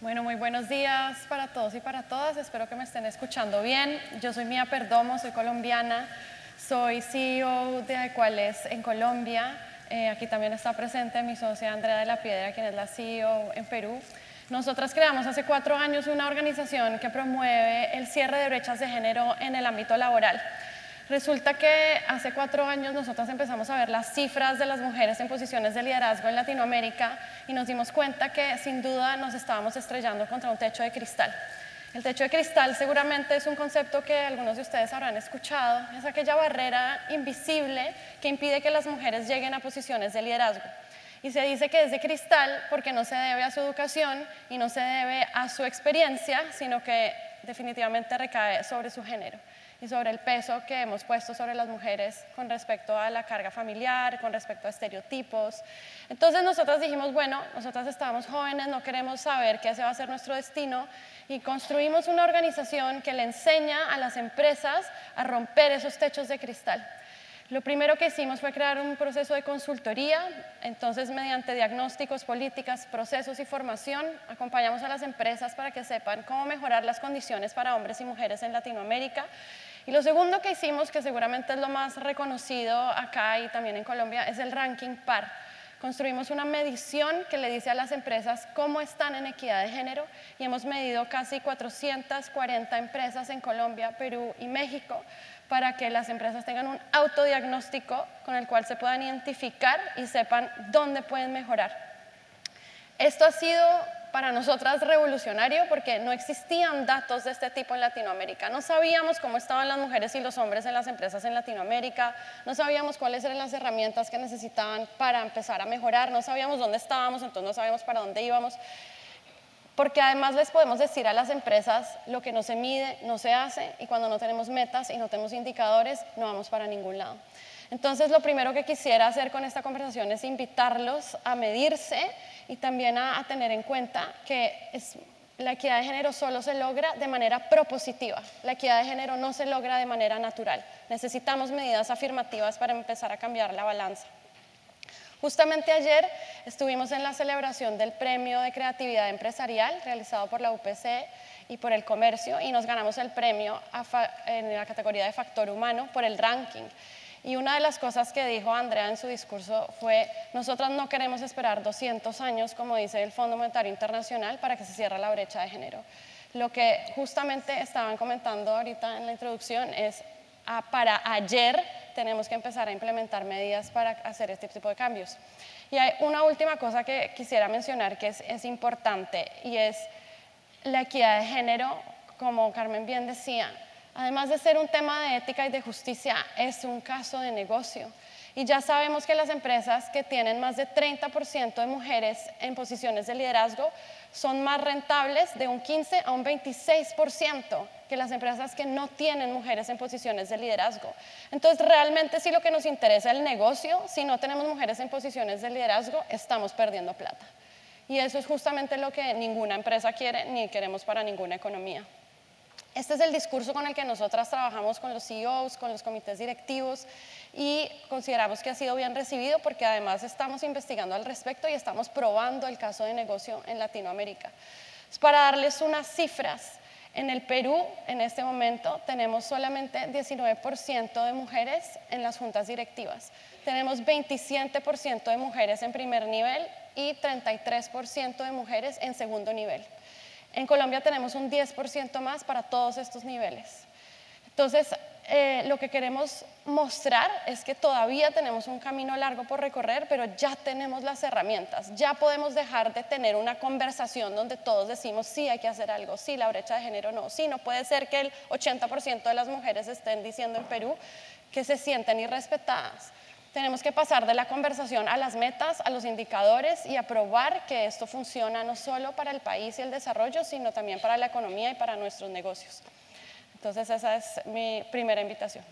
Bueno, muy buenos días para todos y para todas. Espero que me estén escuchando bien. Yo soy Mía Perdomo, soy colombiana, soy CEO de Equales en Colombia. Eh, aquí también está presente mi socia Andrea de la Piedra, quien es la CEO en Perú. Nosotras creamos hace cuatro años una organización que promueve el cierre de brechas de género en el ámbito laboral. Resulta que hace cuatro años nosotros empezamos a ver las cifras de las mujeres en posiciones de liderazgo en Latinoamérica y nos dimos cuenta que sin duda nos estábamos estrellando contra un techo de cristal. El techo de cristal seguramente es un concepto que algunos de ustedes habrán escuchado, es aquella barrera invisible que impide que las mujeres lleguen a posiciones de liderazgo. Y se dice que es de cristal porque no se debe a su educación y no se debe a su experiencia, sino que definitivamente recae sobre su género y sobre el peso que hemos puesto sobre las mujeres con respecto a la carga familiar, con respecto a estereotipos. Entonces nosotros dijimos, bueno, nosotras estábamos jóvenes, no queremos saber qué va a ser nuestro destino y construimos una organización que le enseña a las empresas a romper esos techos de cristal. Lo primero que hicimos fue crear un proceso de consultoría, entonces mediante diagnósticos, políticas, procesos y formación acompañamos a las empresas para que sepan cómo mejorar las condiciones para hombres y mujeres en Latinoamérica y lo segundo que hicimos, que seguramente es lo más reconocido acá y también en Colombia, es el ranking PAR. Construimos una medición que le dice a las empresas cómo están en equidad de género y hemos medido casi 440 empresas en Colombia, Perú y México para que las empresas tengan un autodiagnóstico con el cual se puedan identificar y sepan dónde pueden mejorar. Esto ha sido para nosotras revolucionario porque no existían datos de este tipo en Latinoamérica. No sabíamos cómo estaban las mujeres y los hombres en las empresas en Latinoamérica, no sabíamos cuáles eran las herramientas que necesitaban para empezar a mejorar, no sabíamos dónde estábamos, entonces no sabíamos para dónde íbamos. Porque además les podemos decir a las empresas lo que no se mide, no se hace, y cuando no tenemos metas y no tenemos indicadores, no vamos para ningún lado. Entonces, lo primero que quisiera hacer con esta conversación es invitarlos a medirse y también a, tener en cuenta que la equidad de género solo se logra de manera propositiva. La equidad de género no se logra de manera natural. Necesitamos medidas afirmativas para empezar a cambiar la balanza. Justamente ayer estuvimos en la celebración del Premio de Creatividad Empresarial realizado por la UPC y por el comercio y nos ganamos el premio en la categoría de factor humano por el ranking. Y una de las cosas que dijo Andrea en su discurso fue, nosotras no queremos esperar 200 años, como dice el Fondo Monetario Internacional, para que se cierre la brecha de género. Lo que justamente estaban comentando ahorita en la introducción es, ah, para ayer tenemos que empezar a implementar medidas para hacer este tipo de cambios. Y hay una última cosa que quisiera mencionar que es, es importante y es la equidad de género, como Carmen bien decía, además de ser un tema de ética y de justicia, es un caso de negocio. Y ya sabemos que las empresas que tienen más de 30% de mujeres en posiciones de liderazgo son más rentables de un 15 a un 26% que las empresas que no tienen mujeres en posiciones de liderazgo. Entonces, realmente si lo que nos interesa es el negocio, si no tenemos mujeres en posiciones de liderazgo, estamos perdiendo plata. Y eso es justamente lo que ninguna empresa quiere ni queremos para ninguna economía. Este es el discurso con el que nosotras trabajamos con los CEOs, con los comités directivos y consideramos que ha sido bien recibido porque además estamos investigando al respecto y estamos probando el caso de negocio en Latinoamérica. Para darles unas cifras, en el Perú en este momento tenemos solamente 19% de mujeres en las juntas directivas. Tenemos 27% de mujeres en primer nivel y 33% de mujeres en segundo nivel. En Colombia tenemos un 10% más para todos estos niveles. Entonces, eh, lo que queremos mostrar es que todavía tenemos un camino largo por recorrer, pero ya tenemos las herramientas, ya podemos dejar de tener una conversación donde todos decimos sí hay que hacer algo, sí la brecha de género no, sí no puede ser que el 80% de las mujeres estén diciendo en Perú que se sienten irrespetadas. Tenemos que pasar de la conversación a las metas, a los indicadores y a probar que esto funciona no solo para el país y el desarrollo, sino también para la economía y para nuestros negocios. Entonces esa es mi primera invitación.